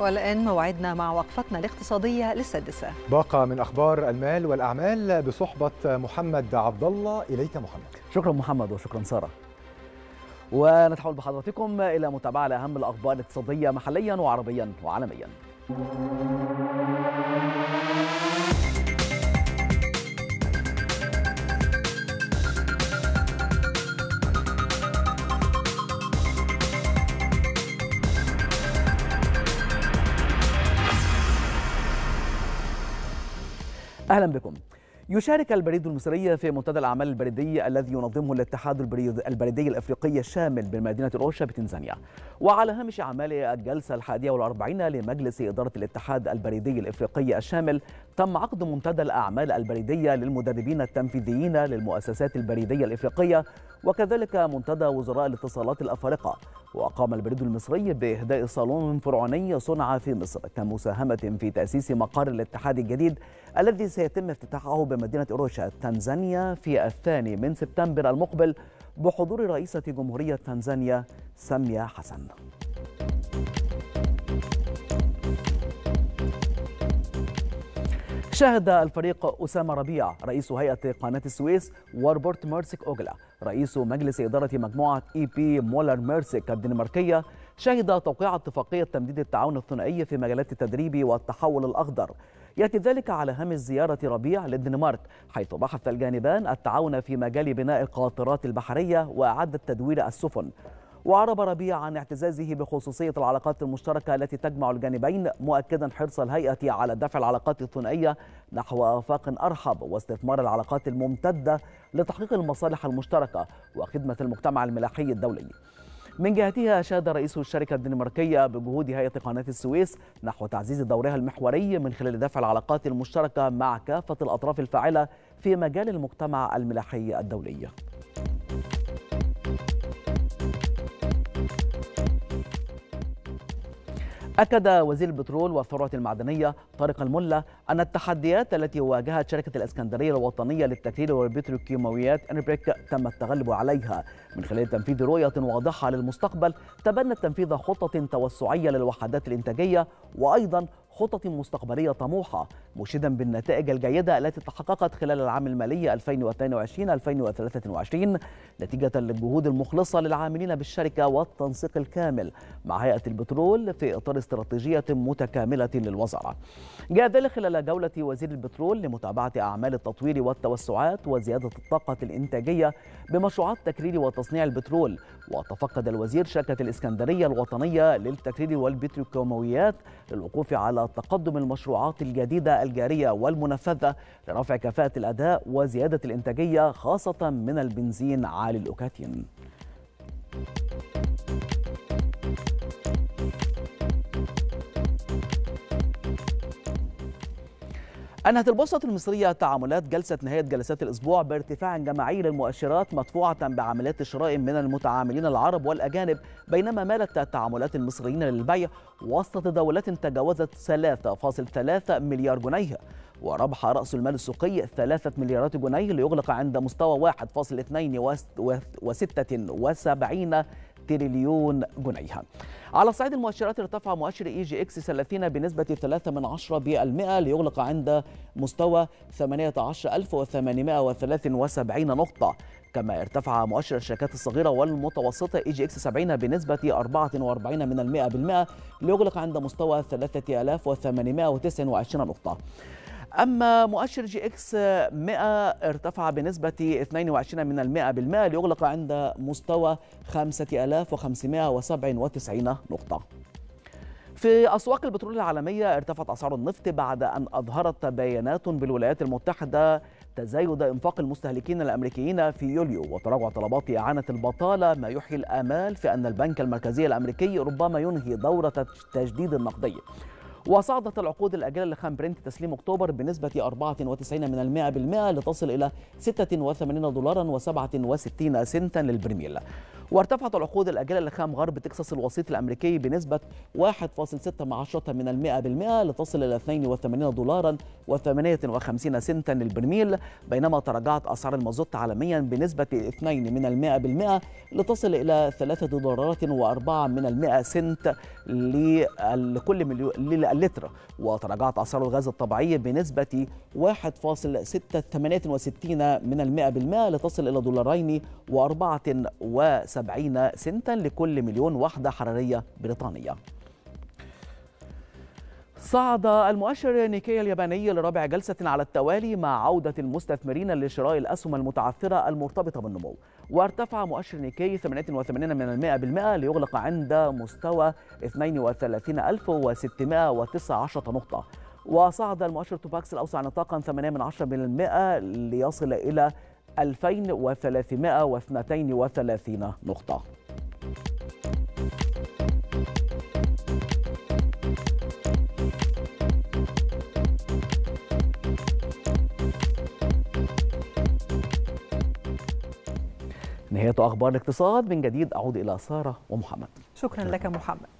والآن موعدنا مع وقفتنا الاقتصادية للسادسة. باقة من أخبار المال والأعمال بصحبة محمد عبد الله إليك محمد. شكرا محمد وشكرا سارة. ونتحول بحضراتكم إلى متابعة لأهم الأخبار الاقتصادية محليا وعربيا وعالميا. أهلا بكم. يشارك البريد المصري في منتدى الأعمال البريدي الذي ينظمه الاتحاد البريد البريدي الأفريقي الشامل بمدينة روشا بتنزانيا. وعلى هامش أعمال الجلسة الحادية والأربعين لمجلس إدارة الاتحاد البريدي الأفريقي الشامل تم عقد منتدى الأعمال البريديه للمدربين التنفيذيين للمؤسسات البريدية الأفريقية وكذلك منتدى وزراء الاتصالات الأفارقة. وقام البريد المصري بإهداء صالون فرعوني صنع في مصر كمساهمة في تأسيس مقر الاتحاد الجديد الذي سيتم افتتاحه بمدينة أوروشا تنزانيا في الثاني من سبتمبر المقبل بحضور رئيسة جمهورية تنزانيا سامية حسن. شاهد الفريق أسامة ربيع رئيس هيئة قناة السويس وروبرت ميرسك أوغلا رئيس مجلس إدارة مجموعة إي بي مولر ميرسك الدنماركية شهد توقيع اتفاقية تمديد التعاون الثنائي في مجالات التدريب والتحول الأخضر. يأتي ذلك على هامش زيارة ربيع للدنمارك حيث بحث الجانبان التعاون في مجال بناء القاطرات البحرية وإعادة تدوير السفن. وعرب ربيع عن اعتزازه بخصوصية العلاقات المشتركة التي تجمع الجانبين مؤكدا حرص الهيئة على دفع العلاقات الثنائية نحو آفاق أرحب واستثمار العلاقات الممتدة لتحقيق المصالح المشتركة وخدمة المجتمع الملاحي الدولي. من جهتها أشاد رئيس الشركة الدنماركية بجهود هيئة قناة السويس نحو تعزيز دورها المحوري من خلال دفع العلاقات المشتركة مع كافة الأطراف الفاعلة في مجال المجتمع الملاحي الدولي. أكد وزير البترول والثروة المعدنية طارق الملا أن التحديات التي واجهت شركة الإسكندرية الوطنية للتكرير والبتروكيماويات إنبريك تم التغلب عليها. من خلال تنفيذ رؤية واضحة للمستقبل تبنت تنفيذ خطة توسعية للوحدات الإنتاجية وأيضا خطط مستقبلية طموحة مشيدا بالنتائج الجيدة التي تحققت خلال العام المالي 2022-2023 نتيجة للجهود المخلصة للعاملين بالشركة والتنسيق الكامل مع هيئة البترول في إطار استراتيجية متكاملة للوزارة. جاء ذلك خلال جولة وزير البترول لمتابعة أعمال التطوير والتوسعات وزيادة الطاقة الإنتاجية بمشروعات تكرير وتصنيع البترول. وتفقد الوزير شركة الإسكندرية الوطنية للتكرير والبتروكيماويات للوقوف على تقدم المشروعات الجديدة الجارية والمنفذة لرفع كفاءة الأداء وزيادة الإنتاجية خاصة من البنزين عالي الأوكاتين. أنهت البورصة المصرية تعاملات جلسة نهاية جلسات الأسبوع بارتفاع جماعي للمؤشرات مدفوعة بعمليات شراء من المتعاملين العرب والأجانب بينما مالت التعاملات المصريين للبيع وسط تداولات تجاوزت 3.3 مليار جنيه وربح رأس المال السوقي 3 مليارات جنيه ليغلق عند مستوى 1.276 تريليون جنيه على صعيد المؤشرات ارتفع مؤشر EGX 30 بنسبة 3 من 10 بالمئة ليغلق عند مستوى 18873 نقطة. كما ارتفع مؤشر الشركات الصغيرة والمتوسطة EGX 70 بنسبة 44 من المئة بالمئة ليغلق عند مستوى 3829 نقطة. أما مؤشر GX 100 ارتفع بنسبة 22 من المئة بالمئة ليغلق عند مستوى 5597 نقطة. في أسواق البترول العالمية ارتفعت أسعار النفط بعد أن أظهرت بيانات بالولايات المتحدة تزايد إنفاق المستهلكين الأمريكيين في يوليو. وتراجع طلبات إعانة البطالة ما يحيي الآمال في أن البنك المركزي الأمريكي ربما ينهي دورة تجديد النقدي وصعدت العقود الأجلة لخام برنت تسليم أكتوبر بنسبة 94 من لتصل إلى 86 دولارا و67 سنتا للبرميل. وارتفعت العقود الآجلة لخام غرب تكساس الوسيط الأمريكي بنسبة 1.6 من المئة بالمئة لتصل إلى 82 دولارا و58 سنتا للبرميل بينما تراجعت أسعار المازوت عالميا بنسبة 2 من المئة بالمئة لتصل إلى 3 دولارات و4 من المئة سنت لكل مليون للتر وتراجعت أسعار الغاز الطبيعي بنسبة 1.668 من المئة بالمئة لتصل إلى دولارين و74 سنتا لكل مليون وحدة حرارية بريطانية. صعد المؤشر نيكي الياباني لرابع جلسة على التوالي مع عودة المستثمرين لشراء الأسهم المتعثرة المرتبطة بالنمو. وارتفع مؤشر نيكي 88 من المئة بالمئة ليغلق عند مستوى 32619 نقطة. وصعد المؤشر توباكس الأوسع نطاقا 8 من 10 من المئة ليصل إلى 2332 نقطة. نهاية أخبار الاقتصاد من جديد أعود إلى سارة ومحمد. شكرا لك محمد.